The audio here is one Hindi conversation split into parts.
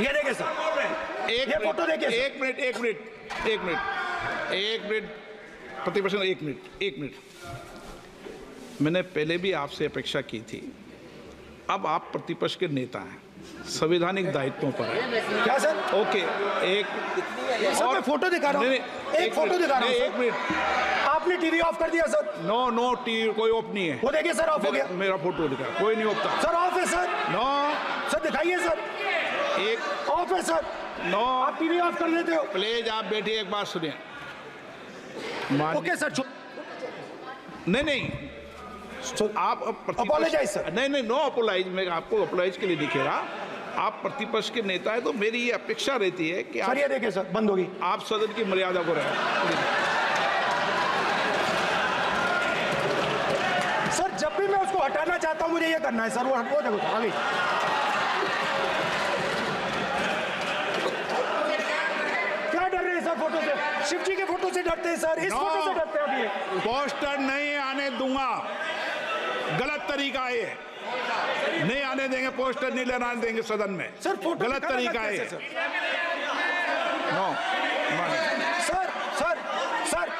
ये देखिए सर। एक ये मिनट, फ़ोटो देखिए एक मिनट एक मिनट एक मिनट एक मिनट प्रतिपक्ष एक मिनट एक मिनट। मैंने पहले भी आपसे अपेक्षा की थी। अब आप प्रतिपक्ष के नेता हैं संवैधानिक दायित्वों पर है। क्या सर? ओके एक सर मैं फ़ोटो दिखा रहा हूँ। नहीं, एक फ़ोटो दिखा रहा हूँ एक मिनट। आपने टीवी ऑफ़ कर दिया सर। नो नो टीवी कोई ऑफ़ नहीं है। वो देखिए सर ऑफ़ हो गया। मेरा फ़ोटो दिखा। कोई नहीं ऑफ़ था सर ऑफ़ है सर। नो सर दिखाइए सर। एक ऑफ़ है सर नो। आप टीवी ऑफ़ कर देते हो। प्लीज़ आप बैठिए एक बात सुनिए। ओके सर नहीं नहीं। आप अब प्रतिपक्ष- Apologize, sir. नहीं नहीं नो अपोलाइज मैं आपको अपोलाइज के लिए दिखे रहा आप प्रतिपक्ष के नेता है तो मेरी ये अपेक्षा रहती है कि आप, सर ये देखिए सर बंद होगी। आप सदन की मर्यादा को रहे सर जब भी मैं उसको हटाना चाहता हूँ मुझे ये करना है सर वो वो देखो आ गई क्या डर रहे हैं सर फ़ोटो से। शिव जी के फ़ोटो से डरते हैं सर इस No. फ़ोटो से डरते हैं अभी। पोस्टर नहीं आने दूँगा। गलत तरीका है नहीं आने देंगे पोस्टर नहीं लेना देंगे सदन में। सर फ़ोटो गलत तरीका है no sir sir sir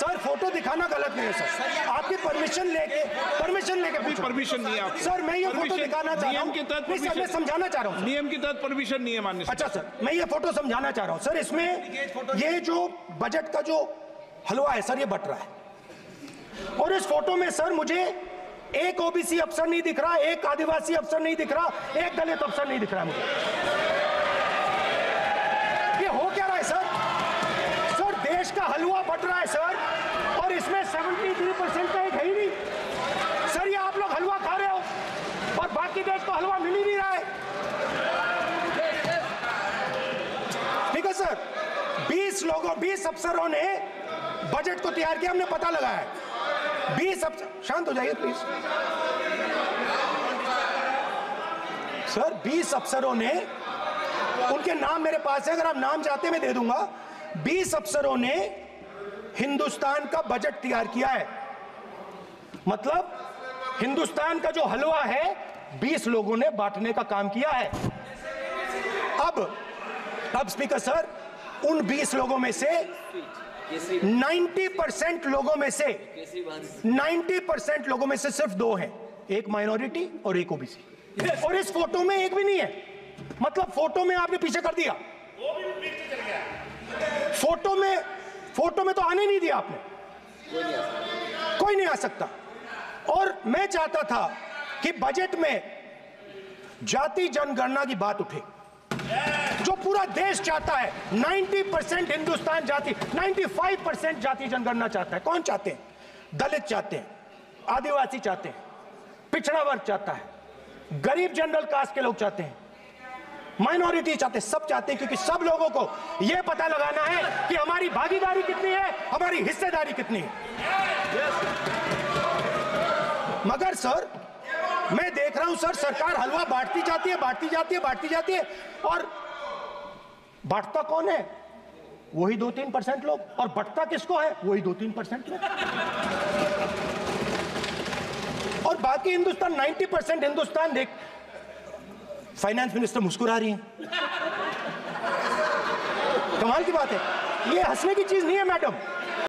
sir photo दिखाना गलत नहीं है सर। आपकी परमिशन लेके परमिशन लेके परमिशन नहीं है सर मैं ये फ़ोटो दिखाना चाह रहा हूँ। के तहत सर मैं समझाना चाह रहा हूँ नियम के तहत परमिशन नहीं है मान्य अच्छा सर। मैं ये फ़ोटो समझाना चाह रहा हूँ। सर इसमें ये जो बजट का जो हलवा है सर ये बट रहा है। और इस फ़ोटो में सर मुझे एक ओबीसी अफसर नहीं दिख रहा एक आदिवासी अफसर नहीं दिख रहा एक दलित अफसर नहीं दिख रहा मुझे। ये हो क्या रहा है सर? सर देश का हलवा बट रहा है सर। इसमें 73 परसेंट का एक है ही नहीं। सर, ये आप लोग हलवा खा रहे हो और बाकी देश को हलवा मिल ही नहीं रहा है। ठीक है, सर। 20 लोगों 20 अफसरों ने बजट को तैयार किया, हमने पता लगाया है। 20 अफसर शांत हो जाइए प्लीज़ सर 20 अफसरों ने, उनके नाम मेरे पास है, अगर आप नाम चाहते मैं दे दूँगा। 20 अफसरों ने हिंदुस्तान का बजट तैयार किया है। मतलब हिंदुस्तान का जो हलवा है 20 लोगों ने बांटने का काम किया है। अब अब स्पीकर सर उन 20 लोगों में से 90 परसेंट लोगों में से 90 परसेंट लोगों में से सिर्फ़ दो हैं। एक माइनॉरिटी और एक ओबीसी। और इस फ़ोटो में एक भी नहीं है। मतलब फ़ोटो में आपने पीछे कर दिया। फ़ोटो में फ़ोटो में तो आने नहीं दिया आपने। कोई नहीं आ सकता। और मैं चाहता था कि बजट में जाति जनगणना की बात उठे। जो पूरा देश चाहता है 90 परसेंट हिंदुस्तान जाति 95 परसेंट जाति जनगणना चाहता है। कौन चाहते हैं? दलित चाहते हैं, आदिवासी चाहते हैं, पिछड़ा वर्ग चाहता है, गरीब जनरल कास्ट के लोग चाहते हैं। माइनॉरिटी चाहते, सब चाहते क्योंकि सब लोगों को यह पता लगाना है कि हमारी भागीदारी कितनी है, हमारी हिस्सेदारी कितनी है। मगर सर, मैं देख रहा हूँ, सर, सरकार हलवा बांटती जाती है, बांटती जाती है, बांटती जाती है, और बांटता कौन है? वही दो तीन परसेंट लोग। और बटता किसको है? वही दो तीन परसेंट लोग। और बाकी हिंदुस्तान 90 परसेंट हिंदुस्तान, देख फाइनेंस मिनिस्टर मुस्कुरा रही है। कमाल की बात है। ये हंसने की चीज़ नहीं है, मैडम।